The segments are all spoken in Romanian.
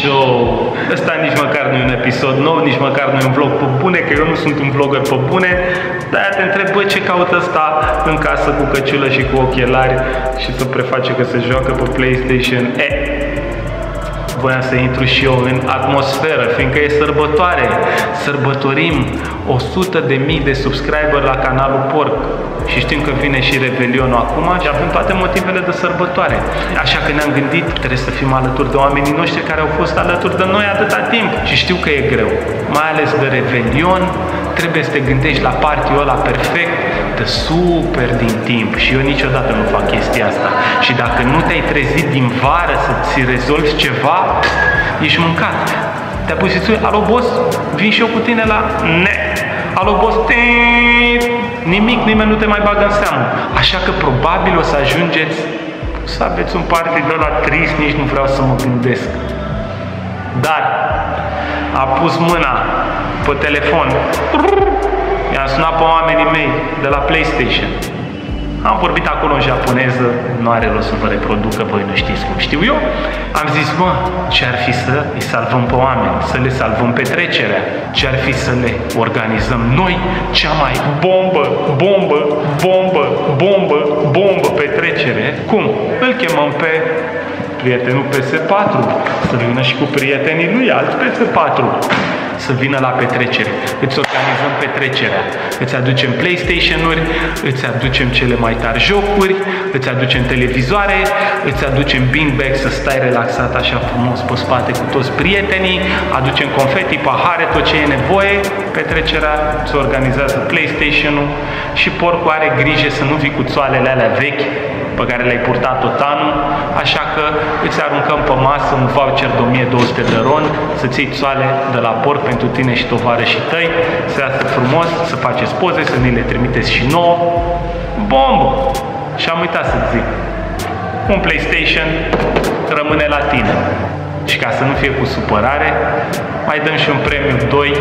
show. Ăsta nici măcar nu e un episod nou, nici măcar nu e un vlog pe bune, că eu nu sunt un vlogger pe bune. Dar te întreb, bă, ce caută ăsta în casă cu căciulă și cu ochelari și să preface că se joacă pe PlayStation? E, voiam să intru și eu în atmosferă, fiindcă e sărbătoare. Sărbătorim 100 de mii de subscriber la canalul Porc. Și știm că vine și Revelionul acum și avem toate motivele de sărbătoare. Așa că ne-am gândit, trebuie să fim alături de oamenii noștri care au fost alături de noi atâta timp. Și știu că e greu, mai ales de Revelion, trebuie să te gândești la partiul ăla perfect, de super din timp și eu niciodată nu fac chestia asta. Și dacă nu te-ai trezit din vară să-ți rezolvi ceva, ești mâncat. Te-a pus și alo boss, vin și eu cu tine la ne. Alo boss, tii! nimic, nimeni nu te mai bagă în seamă. Așa că probabil o să ajungeți să aveți un party de la trist, nici nu vreau să mă gândesc. Dar a pus mâna pe telefon. I-am sunat pe oamenii mei de la PlayStation. Am vorbit acolo în japoneză, nu are rost să vă reproducă, voi nu știți cum știu eu. Am zis, mă, ce ar fi să îi salvăm pe oameni, să le salvăm petrecerea, ce ar fi să le organizăm noi cea mai bombă, bombă, bombă, bombă, bombă petrecere. Cum? Îl chemăm pe prietenul PS4, să vină și cu prietenii lui alt PS4 să vină la petrecere. Îți organizăm petrecerea. Îți aducem PlayStation-uri, îți aducem cele mai tari jocuri, îți aducem televizoare, îți aducem beanbag să stai relaxat așa frumos pe spate cu toți prietenii, aducem confeti, pahare, tot ce e nevoie. Petrecerea îți organizează PlayStation-ul și porcul are grijă să nu vii cu țoalele alea vechi pe care le-ai purtat tot anul, așa că îți aruncăm pe masă un voucher de 1200 de ron să-ți iei țoale de la porc pentru tine și tovarășii tăi, să iasă frumos, să faceți poze, să ne le trimiteți și nouă. Bombă! Și am uitat să zic. Un PlayStation rămâne la tine. Și ca să nu fie cu supărare, mai dăm și un premiu 2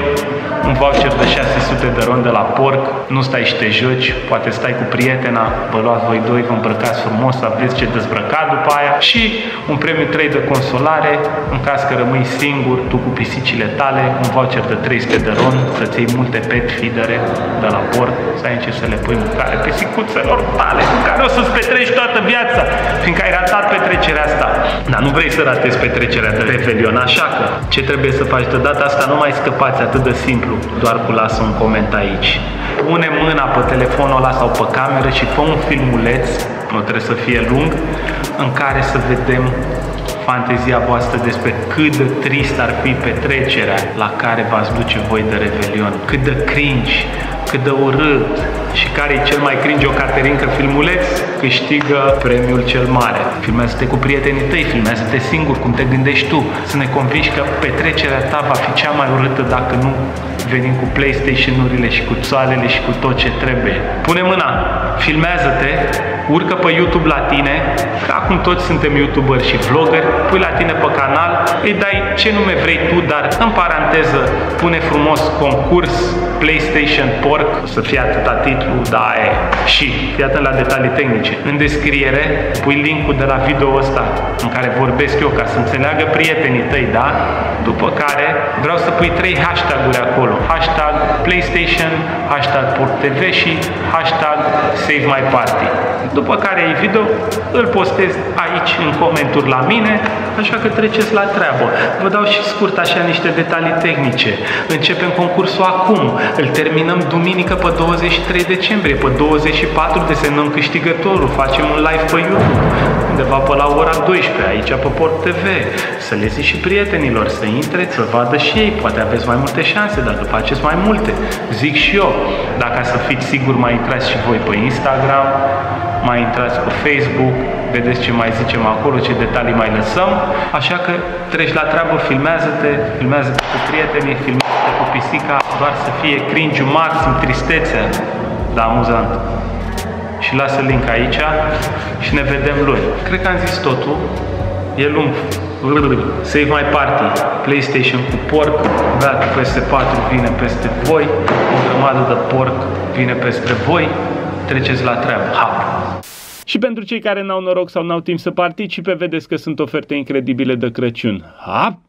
un voucher de 600 de ron de la porc, nu stai și te joci, poate stai cu prietena, vă luați voi doi, vă îmbrăcați frumos, aveți ce dezbrăca după aia. Și un premiu 3 de consolare, în caz că rămâi singur, tu cu pisicile tale, un voucher de 300 de ron, să-ți iei multe pet feedere de la porc, să ai ce să le pui mâncare pisicuțelor tale, cu care o să-ți petreci toată viața, fiindcă ai ratat petrecerea asta. Dar nu vrei să ratezi petrecerea de Revelion, așa că ce trebuie să faci de data asta, nu mai scăpați atât de simplu doar cu lasă un coment aici. Pune mâna pe telefonul ăla sau pe cameră și fă un filmuleț, nu trebuie să fie lung, în care să vedem fantezia voastră despre cât de trist ar fi petrecerea la care v-ați duce voi de Revelion, cât de cringe, cât de urât și care e cel mai cringe o Caterinca filmuleț, câștigă premiul cel mare. Filmează-te cu prietenii tăi, filmează-te singur, cum te gândești tu, să ne convingi că petrecerea ta va fi cea mai urâtă dacă nu venim cu PlayStation-urile și cu țoalele și cu tot ce trebuie. Pune mâna, filmează-te, urcă pe YouTube la tine, că acum toți suntem YouTuberi și vloggeri, pui la tine pe canal, îi dai ce nume vrei tu, dar în paranteză pune frumos concurs PlayStation Pork, să fie atâta titlu, da, e. Și, fii atent la detalii tehnice. În descriere pui linkul de la video ăsta în care vorbesc eu ca să înțeleagă prietenii tăi, da? După care vreau să pui trei hashtag-uri acolo. Hashtag PlayStation, hashtag TV și hashtag Save My Party. După care ai video, îl postez aici în comenturi la mine, așa că treceți la treabă. Vă dau și scurt așa niște detalii tehnice. Începem concursul acum, îl terminăm duminică pe 23 decembrie, pe 24 desenăm câștigătorul, facem un live pe YouTube, undeva pe la ora 12, aici pe Port TV, să le zici și prietenilor, să intre, să vadă și ei, poate aveți mai multe șanse dacă faceți mai multe. Zic și eu, dacă să fiți siguri, mai intrați și voi pe Instagram, mai intrați pe Facebook, vedeți ce mai zicem acolo, ce detalii mai lăsăm. Așa că treci la treabă, filmează-te, filmează-te cu prietenii, filmează-te cu pisica, doar să fie cringe maxim, tristețe, dar amuzant. Și lasă link aici și ne vedem luni. Cred că am zis totul. E lung. Save My Party, PlayStation cu porc, beat peste 4 vine peste voi, o grămadă de porc vine peste voi, treceți la treabă. Hap! Și pentru cei care n-au noroc sau n-au timp să participe, vedeți că sunt oferte incredibile de Crăciun. Hap!